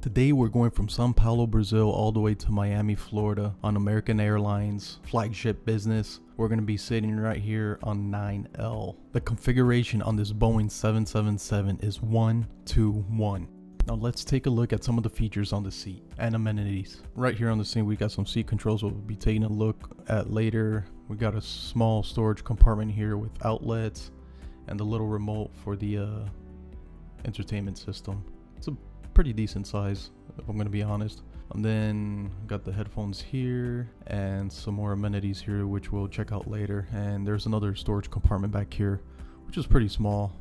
Today we're going from Sao Paulo, Brazil all the way to Miami, Florida on American Airlines flagship business. We're going to be sitting right here on 9L. The configuration on this Boeing 777 is 121. Now let's take a look at some of the features on the seat and amenities. Right here on the scene we got some seat controls we'll be taking a look at later. We got a small storage compartment here with outlets and the little remote for the uh, entertainment system. Pretty decent size, if I'm gonna be honest. And then got the headphones here and some more amenities here, which we'll check out later. And there's another storage compartment back here, which is pretty small.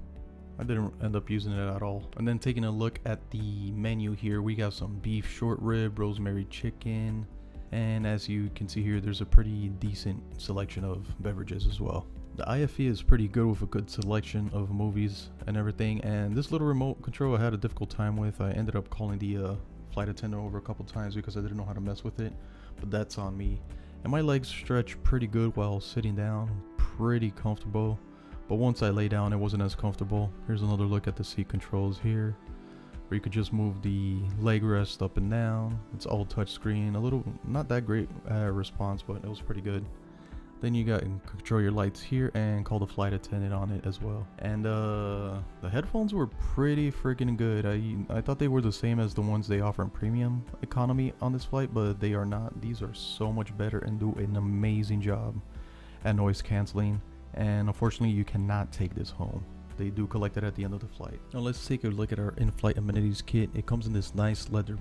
I didn't end up using it at all. And then taking a look at the menu here, we got some beef short rib, rosemary chicken, and as you can see here, there's a pretty decent selection of beverages as well. The IFE is pretty good with a good selection of movies and everything. And this little remote control I had a difficult time with. I ended up calling the uh, flight attendant over a couple times because I didn't know how to mess with it. But that's on me. And my legs stretch pretty good while sitting down. Pretty comfortable. But once I lay down, it wasn't as comfortable. Here's another look at the seat controls here. Where you could just move the leg rest up and down. It's all touchscreen. A little, not that great uh, response, but it was pretty good. Then you got control your lights here and call the flight attendant on it as well. And uh, the headphones were pretty freaking good. I I thought they were the same as the ones they offer in premium economy on this flight, but they are not. These are so much better and do an amazing job at noise canceling. And unfortunately, you cannot take this home. They do collect it at the end of the flight. Now let's take a look at our in-flight amenities kit. It comes in this nice leather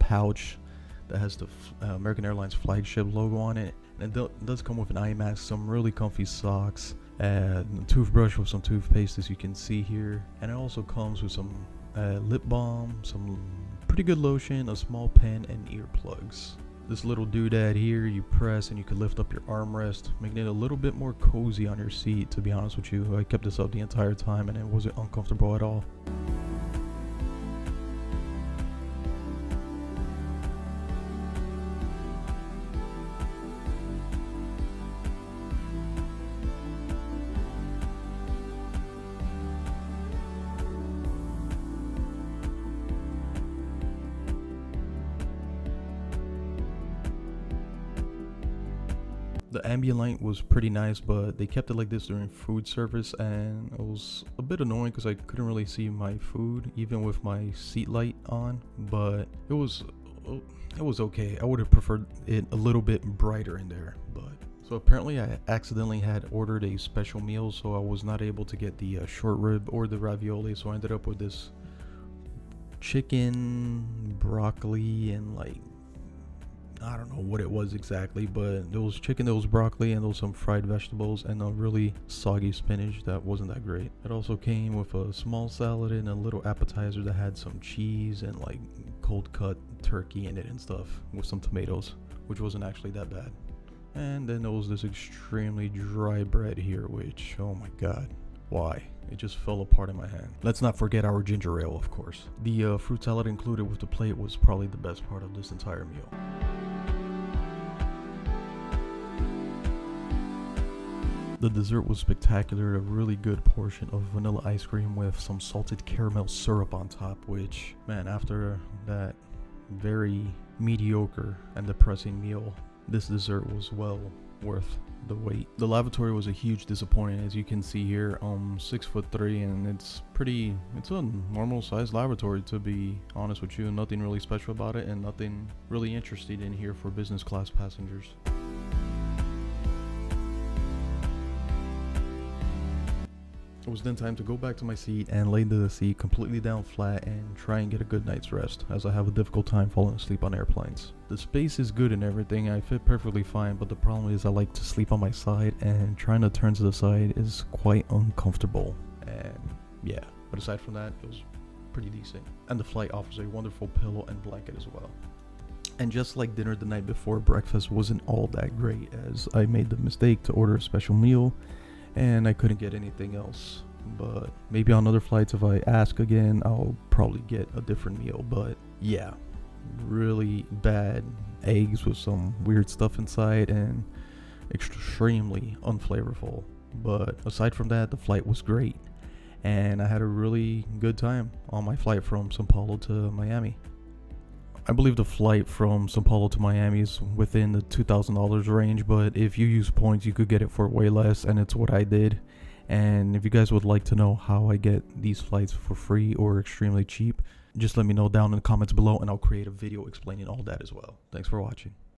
pouch that has the uh, American Airlines flagship logo on it. And it does come with an eye mask, some really comfy socks, a toothbrush with some toothpaste as you can see here. And it also comes with some uh, lip balm, some pretty good lotion, a small pen, and earplugs. This little doodad here, you press and you can lift up your armrest, making it a little bit more cozy on your seat, to be honest with you. I kept this up the entire time and it wasn't uncomfortable at all. The ambient light was pretty nice but they kept it like this during food service and it was a bit annoying because i couldn't really see my food even with my seat light on but it was it was okay. I would have preferred it a little bit brighter in there but so apparently i accidentally had ordered a special meal so i was not able to get the uh, short rib or the ravioli so i ended up with this chicken broccoli and like I don't know what it was exactly, but there was chicken, there was broccoli, and there was some fried vegetables, and a really soggy spinach that wasn't that great. It also came with a small salad and a little appetizer that had some cheese and like cold cut turkey in it and stuff with some tomatoes, which wasn't actually that bad. And then there was this extremely dry bread here, which, oh my god, why? It just fell apart in my hand. Let's not forget our ginger ale, of course. The uh, fruit salad included with the plate was probably the best part of this entire meal. The dessert was spectacular, a really good portion of vanilla ice cream with some salted caramel syrup on top, which, man, after that very mediocre and depressing meal, this dessert was well worth the wait. The lavatory was a huge disappointment as you can see here. Um six foot three and it's pretty it's a normal sized lavatory to be honest with you. Nothing really special about it and nothing really interesting in here for business class passengers. It was then time to go back to my seat and lay the seat completely down flat and try and get a good night's rest, as I have a difficult time falling asleep on airplanes. The space is good and everything, I fit perfectly fine, but the problem is I like to sleep on my side and trying to turn to the side is quite uncomfortable. And yeah, but aside from that, it was pretty decent. And the flight offers a wonderful pillow and blanket as well. And just like dinner the night before, breakfast wasn't all that great as I made the mistake to order a special meal and I couldn't get anything else. But maybe on other flights, if I ask again, I'll probably get a different meal. But yeah, really bad eggs with some weird stuff inside and extremely unflavorful. But aside from that, the flight was great. And I had a really good time on my flight from Sao Paulo to Miami. I believe the flight from Sao Paulo to Miami is within the $2,000 range, but if you use points, you could get it for way less, and it's what I did. And if you guys would like to know how I get these flights for free or extremely cheap, just let me know down in the comments below, and I'll create a video explaining all that as well. Thanks for watching.